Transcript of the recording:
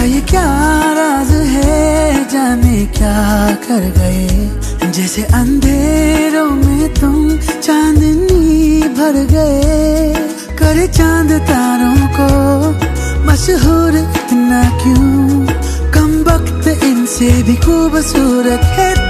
का ये क्या राज है? जाने क्या कर गए? जैसे अंधेरों में तुम चांदनी भर गए। करे चाँद तारों को मशहूर इतना क्यों? कम वक्त इनसे भी खूबसूरत है